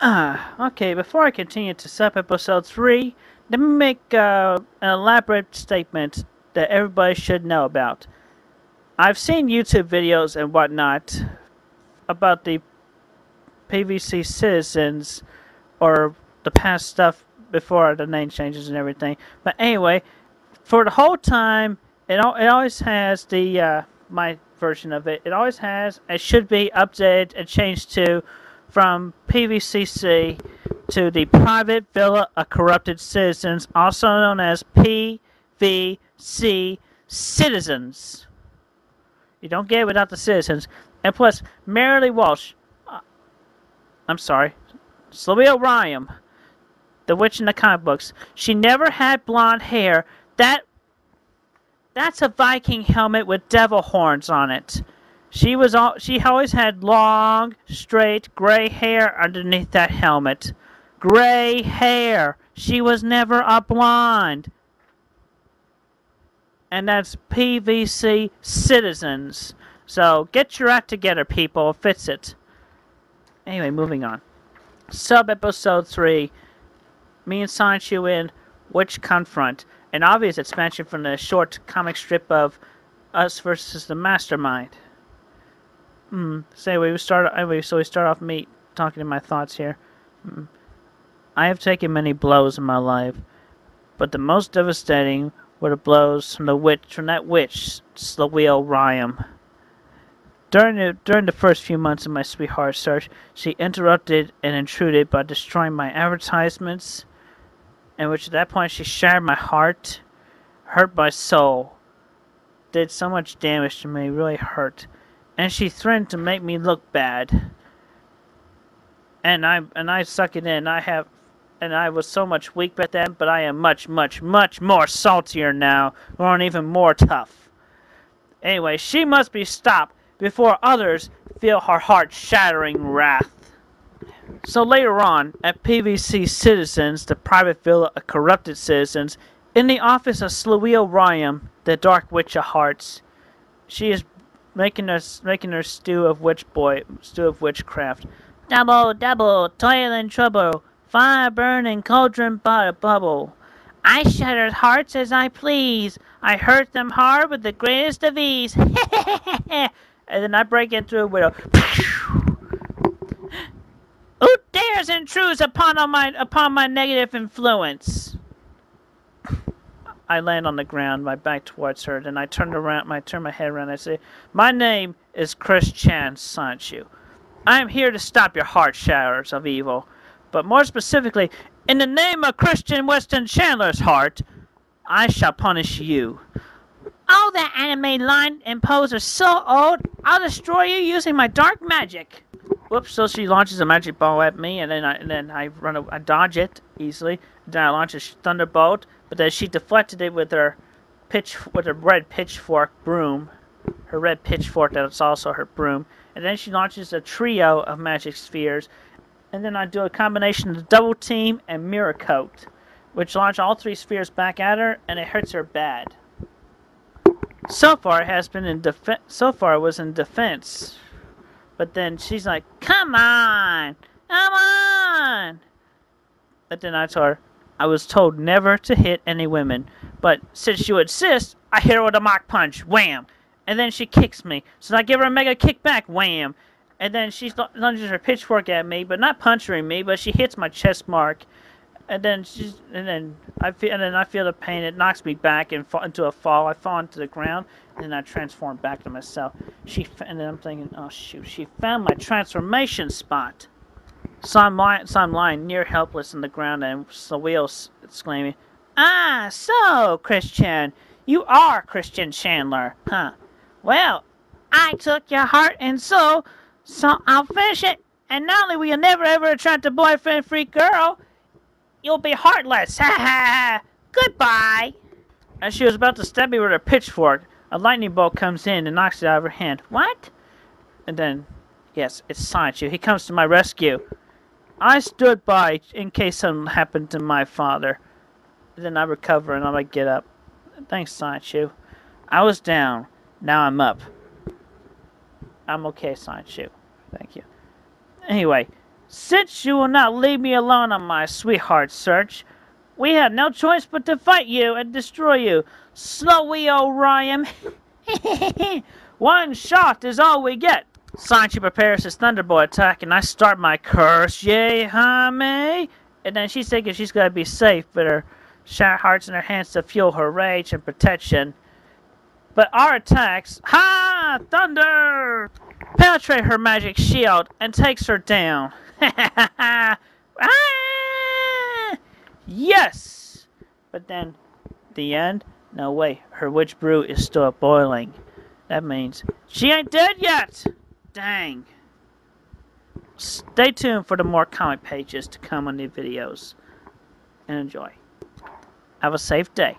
Ah, okay, before I continue to sub episode 3, let me make uh, an elaborate statement that everybody should know about. I've seen YouTube videos and whatnot about the PVC citizens or the past stuff before the name changes and everything. But anyway, for the whole time, it, al- it always has the, uh, my version of it, it always has, it should be updated and changed to from PVCC to the Private Villa of Corrupted Citizens, also known as PVC Citizens. You don't get it without the citizens. And plus, Marilee Walsh, uh, I'm sorry, Sylvia Ryan, the witch in the comic books, she never had blonde hair. That that's a Viking helmet with devil horns on it. She was all she always had long, straight gray hair underneath that helmet. Gray hair. She was never a blonde. And that's PVC citizens. So get your act together, people. Fits it. Anyway, moving on. Sub episode 3. Me and Sonichu in Witch Confront. An obvious expansion from the short comic strip of Us versus the Mastermind. So anyway, we start. Anyway, so we start off me talking to my thoughts here. Hmm. I have taken many blows in my life, but the most devastating were the blows from the witch, from that witch, Sylvia Ryan. During the, during the first few months of my sweetheart search, she interrupted and intruded by destroying my advertisements, in which at that point she shattered my heart, hurt my soul, did so much damage to me, really hurt, and she threatened to make me look bad. And I and I suck it in. I have, and I was so much weak back then, but I am much, much, much more saltier now, or even more tough. Anyway, she must be stopped before others feel her heart shattering wrath. So later on, at PVC Citizens, the private villa of corrupted citizens, in the office of Sylvia Ryan, the Dark Witch of Hearts, she is making her making her stew of witch boy stew of witchcraft. Double, double, toil and trouble, fire burn and cauldron but bubble. I shattered hearts as I please. I hurt them hard with the greatest of ease. and then I break into a widow. Who dares intrude upon my upon my negative influence? I land on the ground, my back towards her, then I turn around I turn my head around and I say, My name is Chris Chan Sonichu. I am here to stop your heart showers of evil. But more specifically, in the name of Christian Weston Chandler's heart, I shall punish you. Oh, that anime line and pose are so old. I'll destroy you using my dark magic. Whoops! So she launches a magic ball at me, and then I and then I run, a, I dodge it easily. Then I launch a thunderbolt, but then she deflected it with her pitch with her red pitchfork broom, her red pitchfork that's also her broom. And then she launches a trio of magic spheres, and then I do a combination of double team and mirror coat, which launch all three spheres back at her, and it hurts her bad. So far, it has been in defense. So far, it was in defense, but then she's like, "Come on, come on!" But then I told her I was told never to hit any women, but since you insist, I hit her with a Mach Punch. Wham! And then she kicks me, so I give her a mega kick back. Wham! And then she lunges her pitchfork at me, but not punching me, but she hits my chest mark. And then she's, and then I feel, and then I feel the pain. It knocks me back and fall into a fall. I fall into the ground, and then I transform back to myself. She, and then I'm thinking, oh shoot, she found my transformation spot. So I'm lying, so I'm lying near helpless on the ground, and Sawil's exclaiming, "Ah, so Christian, you are Christian Chandler, huh? Well, I took your heart and soul, so I'll finish it. And not only will you never ever attract a boyfriend-free girl, you'll be heartless. Ha ha! Ha! Goodbye." As she was about to stab me with her pitchfork, a lightning bolt comes in and knocks it out of her hand. What? And then, yes, it's Sonichu. He comes to my rescue. I stood by in case something happened to my father. Then I recover and I get up. Thanks, Sonichu. I was down. Now I'm up. I'm okay, Sonichu. Thank you. Anyway, Since you will not leave me alone on my sweetheart search, we had no choice but to fight you and destroy you. Sylvia Ryan. One shot is all we get. Sonichu prepares his Thunderbolt attack, and I start my curse. Yay, Hame! And then she's thinking she's gonna be safe with her shattered hearts in her hands to fuel her rage and protection. But our attacks, ha! Thunder! Penetrate her magic shield and takes her down. ah! Yes! But then, the end? No way, her witch brew is still boiling. That means she ain't dead yet! Dang. Stay tuned for the more comic pages to come on the videos. And enjoy. Have a safe day.